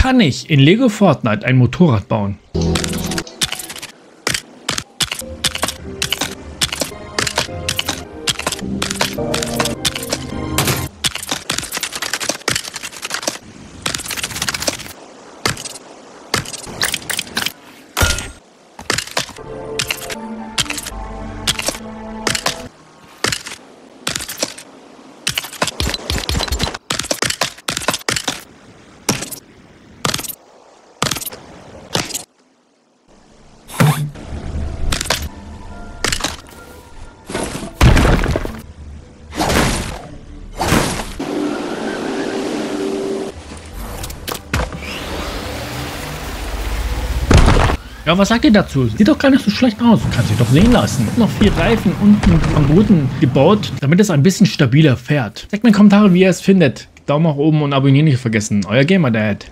kann ich in Lego Fortnite ein Motorrad bauen? Ja, was sagt ihr dazu? Sieht doch gar nicht so schlecht aus. Kann sich doch sehen lassen. Noch vier Reifen unten am Boden gebaut, damit es ein bisschen stabiler fährt. Sagt mir in den Kommentaren, wie ihr es findet. Daumen nach oben und abonnieren nicht vergessen. Euer Gamer Dad.